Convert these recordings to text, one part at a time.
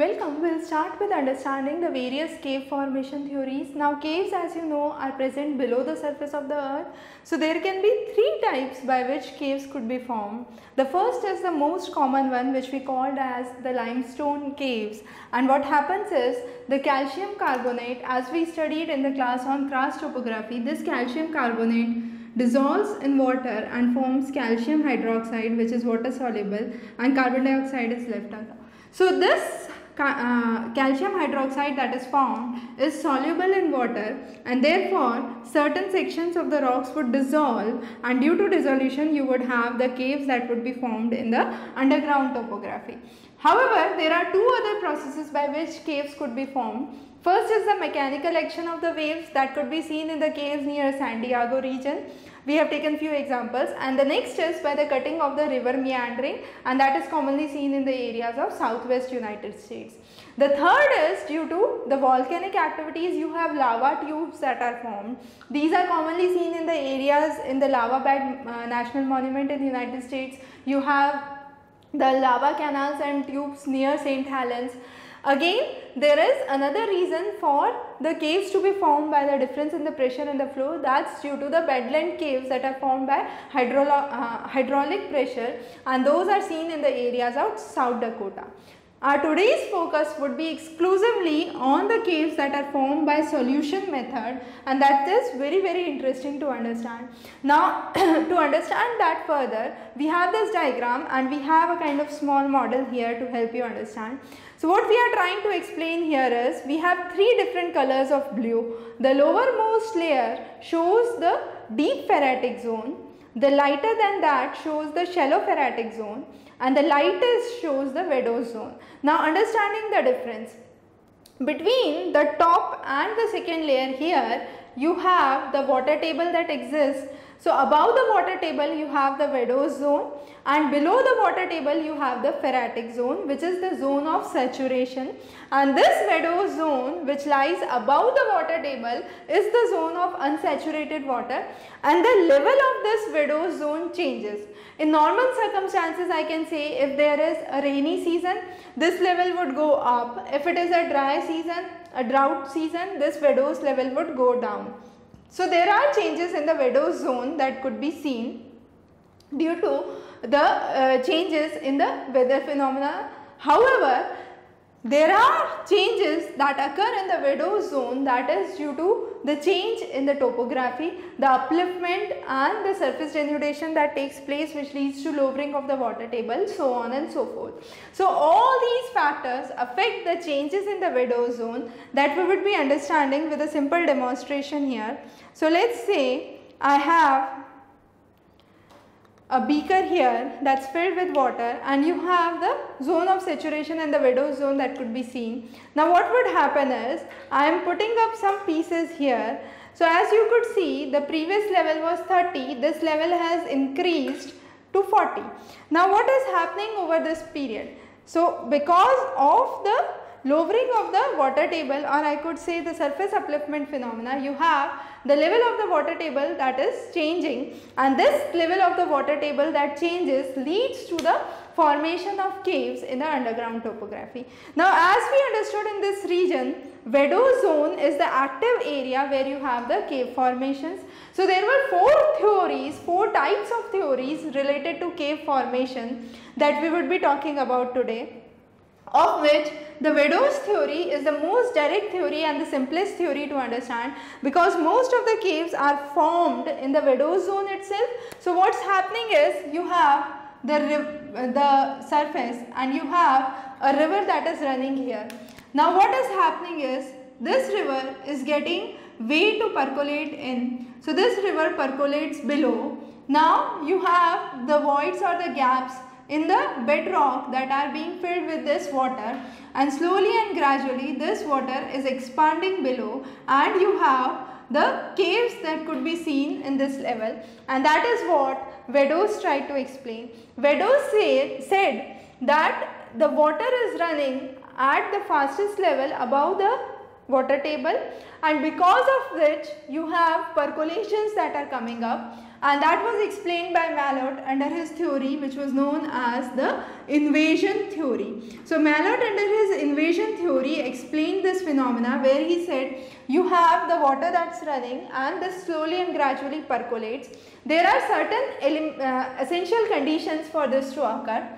Welcome. We'll start with understanding the various cave formation theories. Now caves as you know are present below the surface of the earth. So there can be three types by which caves could be formed. The first is the most common one which we called as the limestone caves and what happens is the calcium carbonate as we studied in the class on karst topography this calcium carbonate dissolves in water and forms calcium hydroxide which is water soluble and carbon dioxide is left out. So this uh, calcium hydroxide that is formed is soluble in water and therefore certain sections of the rocks would dissolve and due to dissolution you would have the caves that would be formed in the underground topography. However, there are two other processes by which caves could be formed. First is the mechanical action of the waves that could be seen in the caves near Santiago region we have taken few examples and the next is by the cutting of the river meandering and that is commonly seen in the areas of southwest United States. The third is due to the volcanic activities you have lava tubes that are formed. These are commonly seen in the areas in the lava bed uh, national monument in the United States. You have the lava canals and tubes near St. Helens Again, there is another reason for the caves to be formed by the difference in the pressure in the flow that's due to the bedland caves that are formed by uh, hydraulic pressure and those are seen in the areas of South Dakota. Our today's focus would be exclusively on the caves that are formed by solution method and that is very very interesting to understand. Now to understand that further we have this diagram and we have a kind of small model here to help you understand. So what we are trying to explain here is we have three different colors of blue. The lowermost layer shows the deep phreatic zone, the lighter than that shows the shallow phreatic zone and the lightest shows the vadose zone. Now understanding the difference between the top and the second layer here you have the water table that exists. So above the water table you have the vadose zone and below the water table you have the phreatic zone which is the zone of saturation and this vadose zone which lies above the water table is the zone of unsaturated water and the level of this vadose zone changes. In normal circumstances I can say if there is a rainy season this level would go up. If it is a dry season, a drought season this vadose level would go down. So there are changes in the vadose zone that could be seen due to the uh, changes in the weather phenomena. However, there are changes that occur in the vadose zone that is due to the change in the topography, the upliftment and the surface denudation that takes place which leads to lowering of the water table so on and so forth. So all these factors affect the changes in the vadose zone that we would be understanding with a simple demonstration here. So let's say I have a beaker here that's filled with water and you have the zone of saturation and the vadose zone that could be seen. Now what would happen is I am putting up some pieces here. So as you could see the previous level was 30, this level has increased to 40. Now what is happening over this period? So because of the lowering of the water table or I could say the surface upliftment phenomena, you have the level of the water table that is changing and this level of the water table that changes leads to the formation of caves in the underground topography. Now as we understood in this region, vadose zone is the active area where you have the cave formations. So there were four theories, four types of theories related to cave formation that we would be talking about today of which the vadose theory is the most direct theory and the simplest theory to understand because most of the caves are formed in the vadose zone itself. So what's happening is you have the, the surface and you have a river that is running here. Now what is happening is this river is getting way to percolate in. So this river percolates below. Now you have the voids or the gaps in the bedrock that are being filled with this water and slowly and gradually this water is expanding below and you have the caves that could be seen in this level and that is what Vadose tried to explain. Vadose said, said that the water is running at the fastest level above the water table and because of which you have percolations that are coming up and that was explained by Malott under his theory which was known as the invasion theory. So Malott under his invasion theory explained this phenomena where he said you have the water that's running and this slowly and gradually percolates. There are certain uh, essential conditions for this to occur.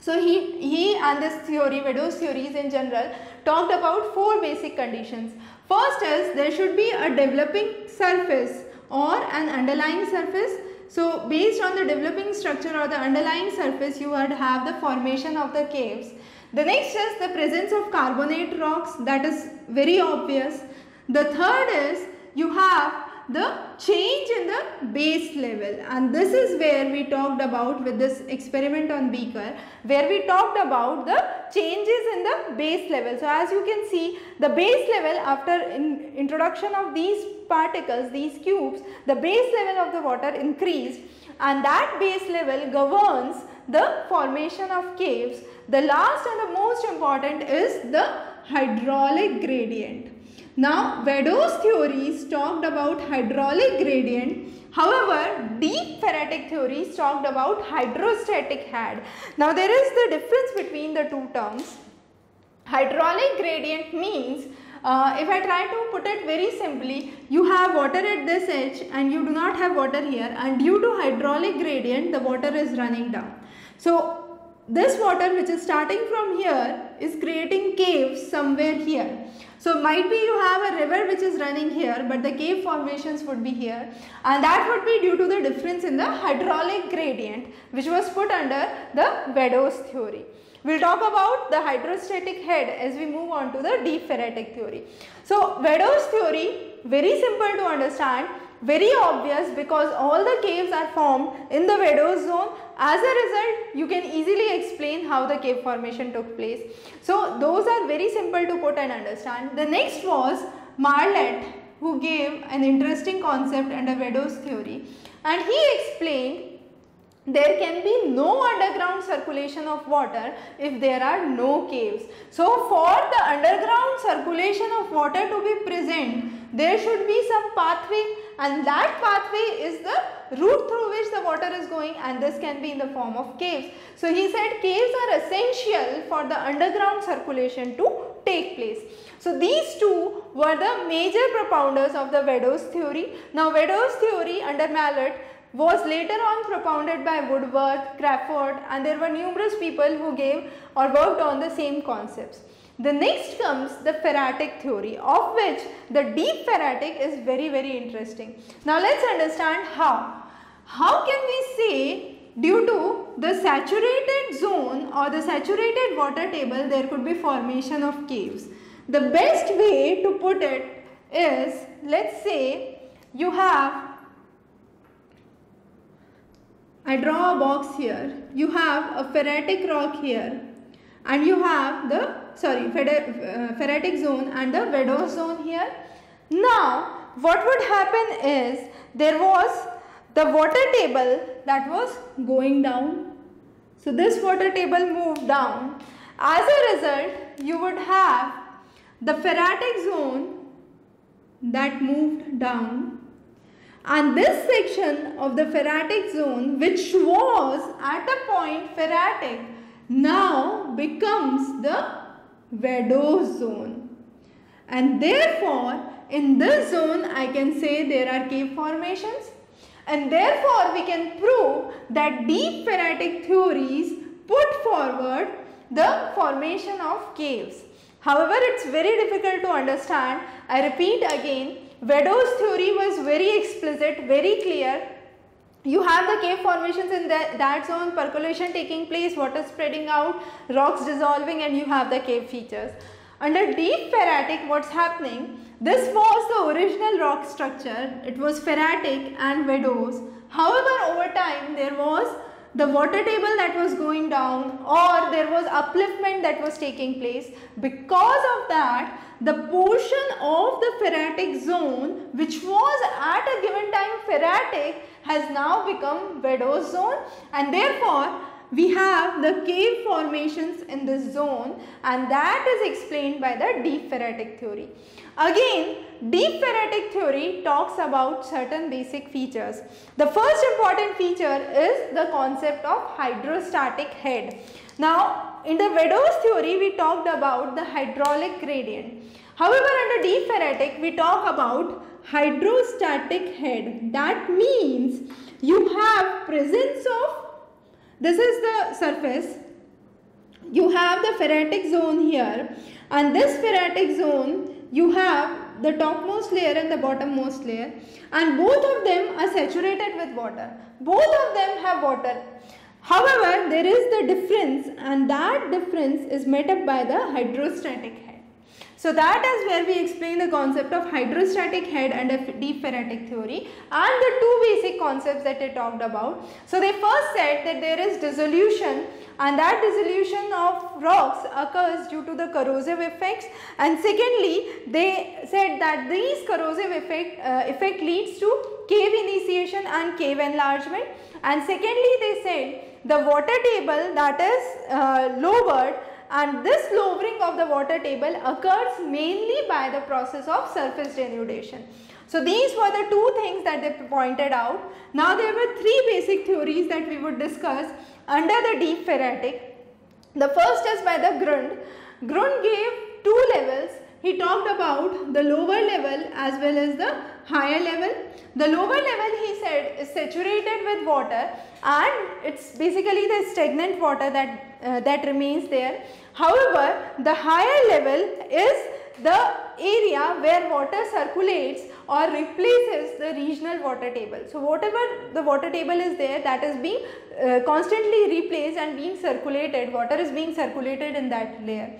So he, he and this theory, Vadose theories in general talked about four basic conditions. First is there should be a developing surface or an underlying surface. So based on the developing structure or the underlying surface you would have the formation of the caves. The next is the presence of carbonate rocks that is very obvious. The third is you have the change in the base level and this is where we talked about with this experiment on beaker where we talked about the changes in the base level. So as you can see the base level after in introduction of these particles these cubes the base level of the water increased and that base level governs the formation of caves. The last and the most important is the hydraulic gradient. Now, Vadose theories talked about hydraulic gradient. However, deep phreatic theories talked about hydrostatic head. Now, there is the difference between the two terms. Hydraulic gradient means uh, if I try to put it very simply, you have water at this edge and you do not have water here and due to hydraulic gradient the water is running down. So this water which is starting from here is creating caves somewhere here. So might be you have a river which is running here but the cave formations would be here and that would be due to the difference in the hydraulic gradient which was put under the Vadose theory. We will talk about the hydrostatic head as we move on to the deep phreatic theory. So Vadose theory very simple to understand very obvious because all the caves are formed in the Vadose zone. As a result, you can easily explain how the cave formation took place. So, those are very simple to put and understand. The next was Malott who gave an interesting concept under Vadose theory and he explained there can be no underground circulation of water if there are no caves. So, for the underground circulation of water to be present, there should be some pathway and that pathway is the route through which the water is going and this can be in the form of caves. So he said caves are essential for the underground circulation to take place. So these two were the major propounders of the Vadose theory. Now Vadose theory under Malott was later on propounded by Woodworth, Crawford and there were numerous people who gave or worked on the same concepts. The next comes the phreatic theory of which the deep phreatic is very very interesting. Now let's understand how. How can we say due to the saturated zone or the saturated water table there could be formation of caves. The best way to put it is let's say you have I draw a box here. You have a phreatic rock here and you have the sorry uh, phreatic zone and the Vadose zone here. Now what would happen is there was the water table that was going down. So this water table moved down. As a result you would have the phreatic zone that moved down and this section of the phreatic zone which was at a point phreatic now becomes the Vadose zone. And therefore, in this zone, I can say there are cave formations. And therefore, we can prove that deep phreatic theories put forward the formation of caves. However, it's very difficult to understand. I repeat again, Vadose theory was very explicit, very clear you have the cave formations in that, zone, percolation taking place, water spreading out, rocks dissolving and you have the cave features. Under deep phreatic what's happening, this was the original rock structure, it was phreatic and Vadose. However, over time there was the water table that was going down or there was upliftment that was taking place. Because of that, the portion of the phreatic zone which was at a given time phreatic has now become Vadose zone and therefore we have the cave formations in this zone and that is explained by the deep phreatic theory. Again, deep phreatic theory talks about certain basic features. The first important feature is the concept of hydrostatic head. Now, in the Vadose theory, we talked about the hydraulic gradient. However, under deep phreatic, we talk about hydrostatic head. That means you have presence of, this is the surface, you have the phreatic zone here and this phreatic zone you have the topmost layer and the bottommost layer and both of them are saturated with water. Both of them have water. However, there is the difference and that difference is made up by the hydrostatic head. So that is where we explain the concept of hydrostatic head under deep phreatic theory and the two basic concepts that they talked about. So they first said that there is dissolution and that dissolution of rocks occurs due to the corrosive effects and secondly they said that these corrosive effect, uh, effect leads to cave initiation and cave enlargement and secondly they said the water table that is uh, lowered and this lowering of the water table occurs mainly by the process of surface denudation. So these were the two things that they pointed out. Now there were three basic theories that we would discuss under the deep phreatic. The first is by the Grund. Grund gave two levels. He talked about the lower level as well as the higher level. The lower level he said is saturated with water and it's basically the stagnant water that, uh, that remains there. However, the higher level is the area where water circulates or replaces the regional water table. So, whatever the water table is there that is being uh, constantly replaced and being circulated, water is being circulated in that layer.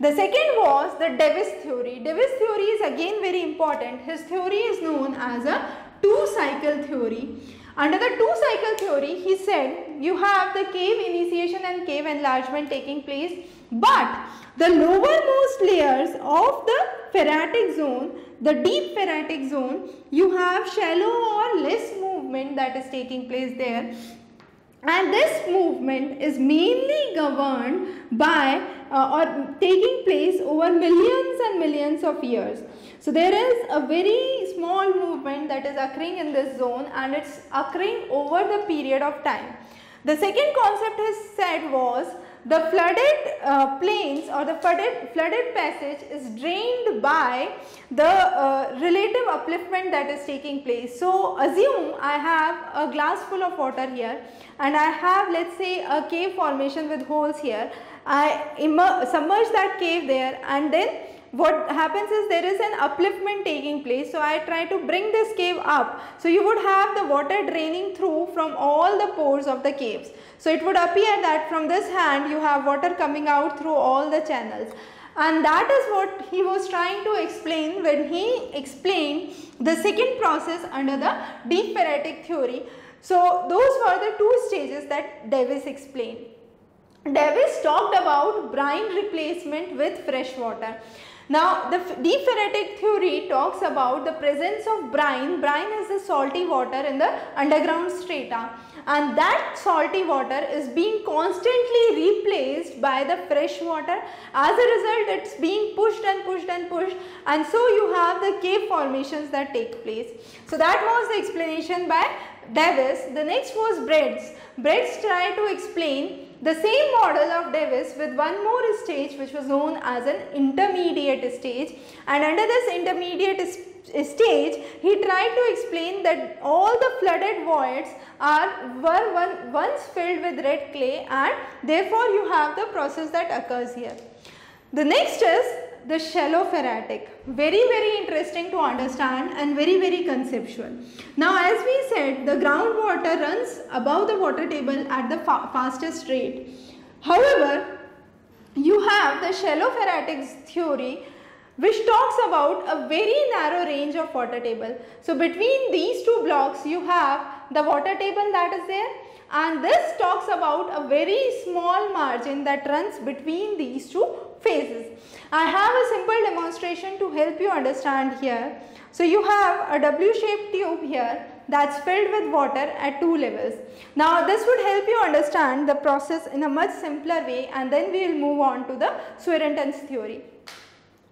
The second was the Davis theory. Davis theory is again very important. His theory is known as a two cycle theory. Under the two cycle theory, he said you have the cave initiation and cave enlargement taking place, but the lowermost layers of the phreatic zone, the deep phreatic zone, you have shallow or less movement that is taking place there and this movement is mainly governed by uh, or taking place over millions and millions of years. So there is a very small movement that is occurring in this zone and it's occurring over the period of time. The second concept he said was the flooded uh, plains or the flooded, flooded passage is drained by the uh, relative upliftment that is taking place. So assume I have a glass full of water here and I have let us say a cave formation with holes here. I submerge that cave there and then what happens is there is an upliftment taking place. So, I try to bring this cave up. So, you would have the water draining through from all the pores of the caves. So, it would appear that from this hand you have water coming out through all the channels. And that is what he was trying to explain when he explained the second process under the deep phreatic theory. So, those were the two stages that Davis explained. Davis talked about brine replacement with fresh water. Now the deep phreatic theory talks about the presence of brine. Brine is the salty water in the underground strata and that salty water is being constantly replaced by the fresh water. As a result it's being pushed and pushed and pushed and so you have the cave formations that take place. So that was the explanation by Davis. The next was Bretz. Bretz tried to explain the same model of Davis with one more stage which was known as an intermediate stage and under this intermediate stage he tried to explain that all the flooded voids are were one, once filled with red clay and therefore you have the process that occurs here. The next is the shallow phreatic. Very very interesting to understand and very very conceptual. Now as we said the groundwater runs above the water table at the fa fastest rate. However, you have the shallow phreatic theory which talks about a very narrow range of water table. So between these two blocks you have the water table that is there and this talks about a very small margin that runs between these two phases. I have a simple demonstration to help you understand here. So you have a W shaped tube here that's filled with water at two levels. Now this would help you understand the process in a much simpler way and then we will move on to the Swinnerton's theory.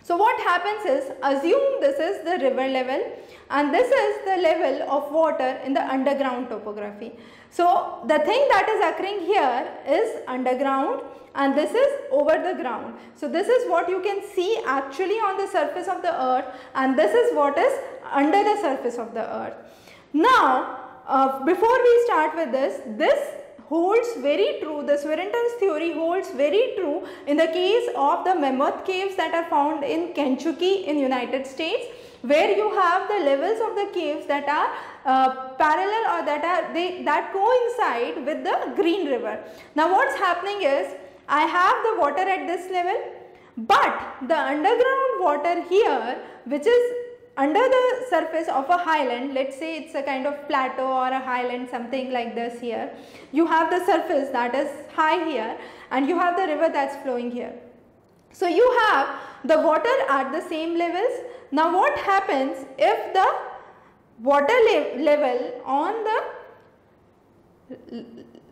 So what happens is assume this is the river level and this is the level of water in the underground topography. So the thing that is occurring here is underground and this is over the ground. So this is what you can see actually on the surface of the earth and this is what is under the surface of the earth. Now uh, before we start with this, this holds very true, the Swinnerton's theory holds very true in the case of the Mammoth caves that are found in Kentucky in United States where you have the levels of the caves that are uh, parallel or that are they that coincide with the Green River. Now what's happening is I have the water at this level but the underground water here which is under the surface of a highland, let's say it's a kind of plateau or a highland something like this here, you have the surface that is high here and you have the river that's flowing here. So you have the water at the same levels. Now what happens if the water le level on the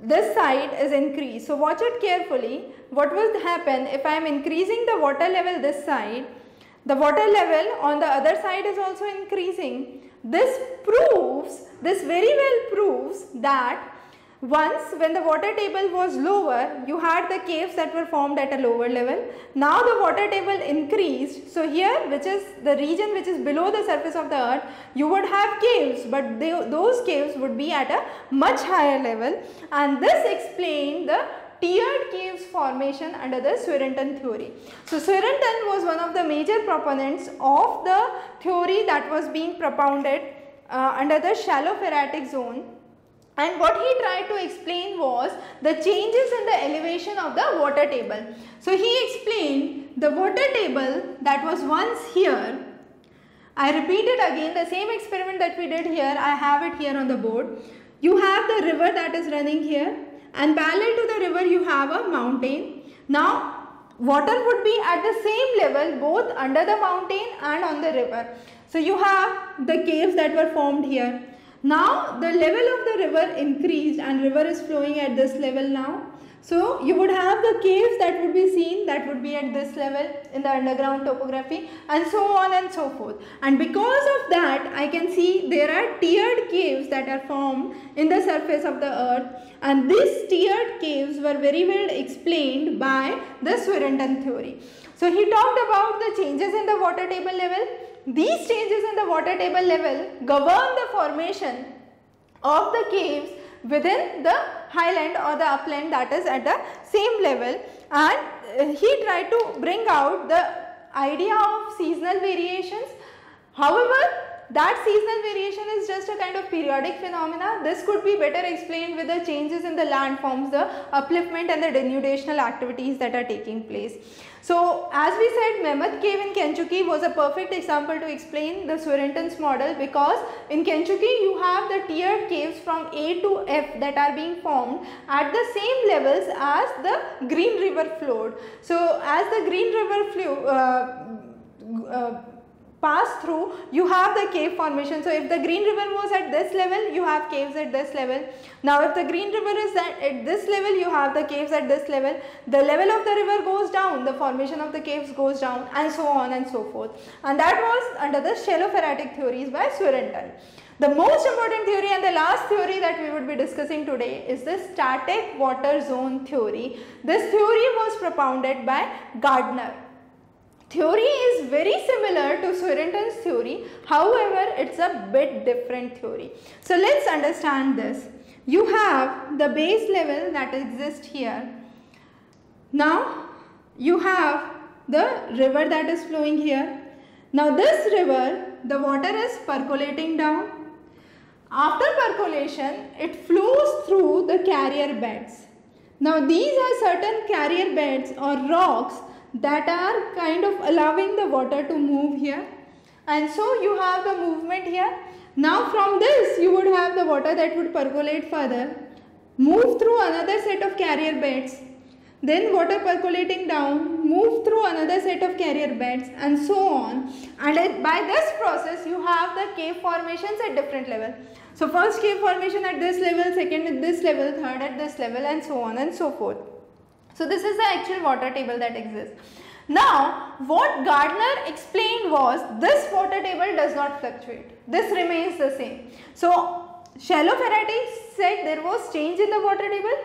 this side is increased. So watch it carefully. What will happen if I am increasing the water level this side the water level on the other side is also increasing. This proves, this very well proves that once when the water table was lower, you had the caves that were formed at a lower level. Now the water table increased. So here which is the region which is below the surface of the earth, you would have caves but they, those caves would be at a much higher level and this explained the tiered caves formation under the Swinnerton theory. So Swinnerton was one of the major proponents of the theory that was being propounded uh, under the shallow phreatic zone and what he tried to explain was the changes in the elevation of the water table. So he explained the water table that was once here I repeat it again the same experiment that we did here I have it here on the board. You have the river that is running here and parallel to the river you have a mountain. Now water would be at the same level both under the mountain and on the river. So you have the caves that were formed here. Now the level of the river increased and river is flowing at this level now. So you would have the caves that would be seen that would be at this level in the underground topography and so on and so forth. And because of that I can see there are tiered caves that are formed in the surface of the earth and these tiered caves were very well explained by the Swinnerton theory. So he talked about the changes in the water table level. These changes in the water table level govern the formation of the caves within the highland or the upland that is at the same level and uh, he tried to bring out the idea of seasonal variations. However, that seasonal variation is just a kind of periodic phenomena. This could be better explained with the changes in the landforms, the upliftment and the denudational activities that are taking place. So as we said Mammoth Cave in Kentucky was a perfect example to explain the Swinnerton's model because in Kentucky you have the tiered caves from A to F that are being formed at the same levels as the Green River flowed. So as the Green River flew, uh, uh, pass through you have the cave formation. So if the Green River was at this level you have caves at this level. Now if the Green River is at, at this level you have the caves at this level. The level of the river goes down the formation of the caves goes down and so on and so forth. And that was under the shallow phreatic theories by Swinnerton. The most important theory and the last theory that we would be discussing today is the static water zone theory. This theory was propounded by Gardner theory is very similar to Swinnerton's theory, however, it's a bit different theory. So let's understand this. You have the base level that exists here. Now, you have the river that is flowing here. Now, this river, the water is percolating down. After percolation, it flows through the carrier beds. Now, these are certain carrier beds or rocks that are kind of allowing the water to move here and so you have the movement here. Now from this you would have the water that would percolate further, move through another set of carrier beds, then water percolating down, move through another set of carrier beds and so on and by this process you have the cave formations at different level. So first cave formation at this level, second at this level, third at this level and so on and so forth. So this is the actual water table that exists. Now what Gardner explained was this water table does not fluctuate. This remains the same. So Shallow-Phreatic said there was change in the water table.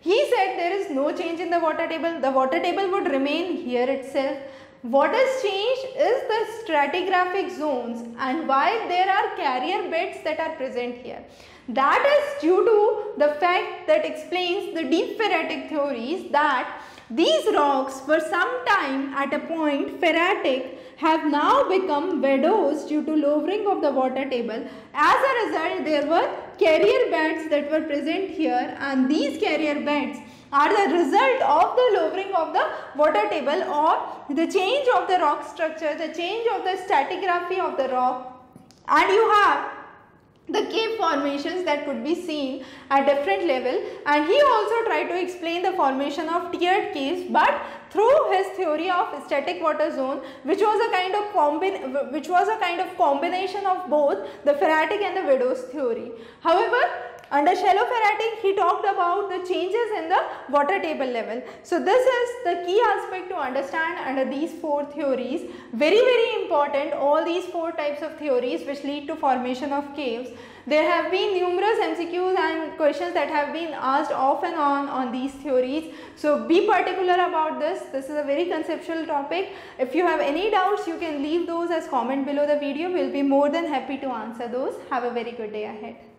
He said there is no change in the water table. The water table would remain here itself. What has changed is the stratigraphic zones and why there are carrier beds that are present here. That is due to the fact that explains the deep phreatic theories that these rocks for some time at a point phreatic have now become vadose due to lowering of the water table. As a result there were carrier beds that were present here and these carrier beds are the result of the lowering of the water table or the change of the rock structure, the change of the stratigraphy of the rock and you have the cave formations that could be seen at different level and he also tried to explain the formation of tiered caves but through his theory of static water zone which was a kind of which was a kind of combination of both the phreatic and the Vadose theory. However, under Shallow-Phreatic, he talked about the changes in the water table level. So this is the key aspect to understand under these four theories. Very, very important, all these four types of theories which lead to formation of caves. There have been numerous MCQs and questions that have been asked off and on on these theories. So be particular about this. This is a very conceptual topic. If you have any doubts, you can leave those as comment below the video. We'll be more than happy to answer those. Have a very good day ahead.